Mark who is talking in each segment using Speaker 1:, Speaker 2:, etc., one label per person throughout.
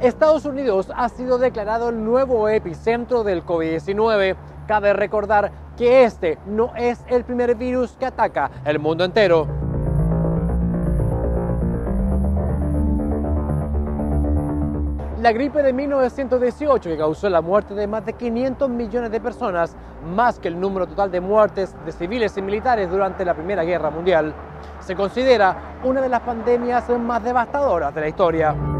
Speaker 1: Estados Unidos ha sido declarado el nuevo epicentro del COVID-19. Cabe recordar que este no es el primer virus que ataca el mundo entero. La gripe de 1918, que causó la muerte de más de 500 millones de personas, más que el número total de muertes de civiles y militares durante la Primera Guerra Mundial, se considera una de las pandemias más devastadoras de la historia.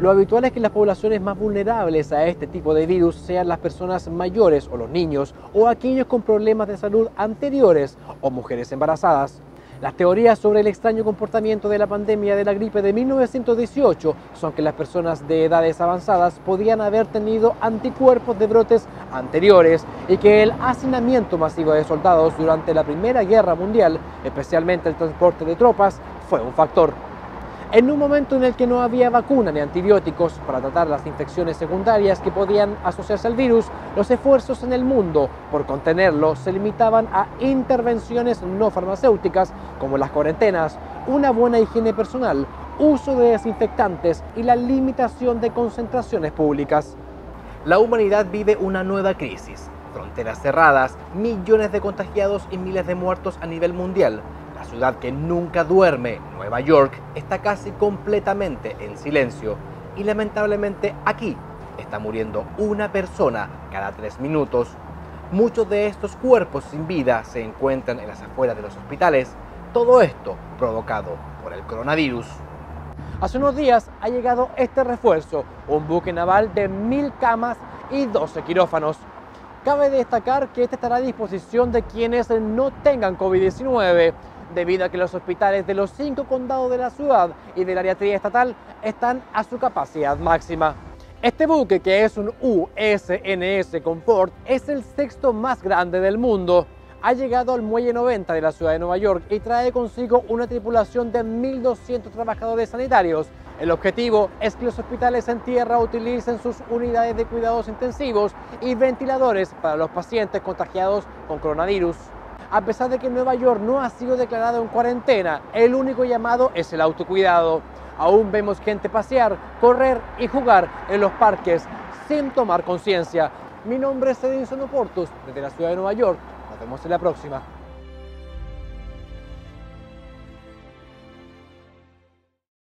Speaker 1: Lo habitual es que las poblaciones más vulnerables a este tipo de virus sean las personas mayores o los niños o aquellos con problemas de salud anteriores o mujeres embarazadas. Las teorías sobre el extraño comportamiento de la pandemia de la gripe de 1918 son que las personas de edades avanzadas podían haber tenido anticuerpos de brotes anteriores y que el hacinamiento masivo de soldados durante la Primera Guerra Mundial, especialmente el transporte de tropas, fue un factor. En un momento en el que no había vacuna ni antibióticos para tratar las infecciones secundarias que podían asociarse al virus, los esfuerzos en el mundo por contenerlo se limitaban a intervenciones no farmacéuticas como las cuarentenas, una buena higiene personal, uso de desinfectantes y la limitación de concentraciones públicas. La humanidad vive una nueva crisis, fronteras cerradas, millones de contagiados y miles de muertos a nivel mundial la ciudad que nunca duerme, Nueva York, está casi completamente en silencio y lamentablemente aquí está muriendo una persona cada tres minutos. Muchos de estos cuerpos sin vida se encuentran en las afueras de los hospitales. Todo esto provocado por el coronavirus. Hace unos días ha llegado este refuerzo, un buque naval de mil camas y 12 quirófanos. Cabe destacar que este estará a disposición de quienes no tengan COVID-19 debido a que los hospitales de los cinco condados de la ciudad y del área estatal están a su capacidad máxima. Este buque, que es un USNS Comfort, es el sexto más grande del mundo. Ha llegado al muelle 90 de la ciudad de Nueva York y trae consigo una tripulación de 1.200 trabajadores sanitarios. El objetivo es que los hospitales en tierra utilicen sus unidades de cuidados intensivos y ventiladores para los pacientes contagiados con coronavirus a pesar de que Nueva York no ha sido declarado en cuarentena, el único llamado es el autocuidado. Aún vemos gente pasear, correr y jugar en los parques sin tomar conciencia. Mi nombre es Edinson Oportus, desde la ciudad de Nueva York. Nos vemos en la próxima.